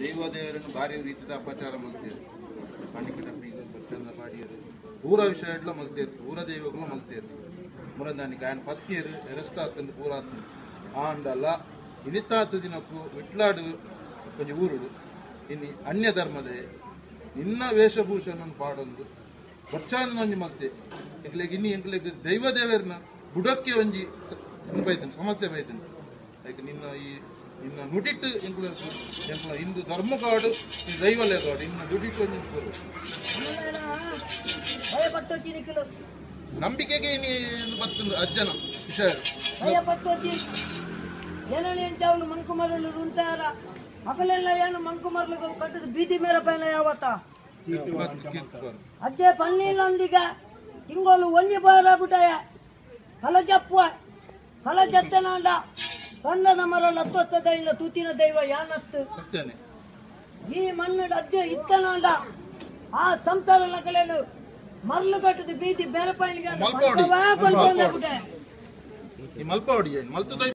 ದೇವಾದೇವರನ್ನು ಭಾರಿ ರೀತಿಯ ಅಪಚಾರ ಮಾಡ್ತಾರೆ ಪಂಡಿಕಟ ಪೂರ ವಿಷಯ ಮಾಡಿಯರು ಊರ ವಿಷಯಗಳು ಮಲ್ತೇರು ಊರ ದೈವಗಳು ಮಲ್ತೇರು ಮುರಂದಾನಿಗೆ ಆಯನ ಪತ್ನಿಯರು ಎರಸ್ತಾತನು ಪೂರಾತನು ಆಂಡಲ್ಲ ಇನಿತಾತ ದಿನಕ್ಕೂ ವಿಟ್ಲಾಡು ಕೊಂಚ ಊರುಡು. ಇನ್ನು ಅನ್ಯ ಧರ್ಮದ ನಿನ್ನ ವೇಷಭೂಷಣನ ಪಾಡೊಂದು. ಬರ್ಚಾಂದ ಒಂಜಿ ಮಲ್ತೆ. ಎಂಕ್ಲೆಗ್ ಇನ್ನು ಎಂಕ್ಲೆಗ್ ದೈವ ದೇವರನ್ನ ಬುಡಕ್ಕೆ ಒಂಜಿ ಬೈತನು, ಸಮಸ್ಯೆ ಬೈತನು. ಲೈಕ್ ನಿನ್ನ ಈ ಇನ್ನು ನುಡಿಟ್ಟು ಇನ್ಫ್ಲುಯೆನ್ಸ್ ಎಂಪ್ಲ ಇಂದು ಧರ್ಮಕಾಡು ಈ ದೈವಲ್ಯ ಕಾಡು ಇನ್ನು ದುಡಿಟ್ಟು ಇನ್ಫ್ಲುಯೆನ್ಸ್ ನಂಬಿಕೆಗೆ ಇನ್ನು ಬರ್ತದೆ ಅಜ್ಜನ ಹುಷಾರು ಮಂಕುಮರಲು ಉಂಟಾರ ಅಪಲೆಲ್ಲ ಏನು ಮಂಕುಮರಲು ಕಟ್ಟದ ಬೀದಿ ಮೇಲೆ ಪೈಲ ಯಾವತ್ತ ಅಜ್ಜೆ ಪನ್ನೀಲೊಂದಿಗ ತಿಂಗಳು ಒಂದಿ ಬಾರ ಬಿಟ್ಟಯ ಕಲ ಜಪ್ಪುವ ಕಲ ಜತ್ತನಾಂಡ ಸಣ್ಣದ ಮರ ಲತ್ತೊತ್ತ ದೈಲ ತೂತಿನ ದೈವ ಯಾನತ್ತು ಈ ಮಣ್ಣು ಅಜ್ಜ ಇತ್ತನಲ್ಲ ಆ ಸಂಸಾರ ಲಗಲೇನು ಮರಳು ಕಟ್ಟದ ಬೀದಿ ಬೇರೆ ಪಾಯಿಗೆ ಮಲ್ಪೋಡಿ.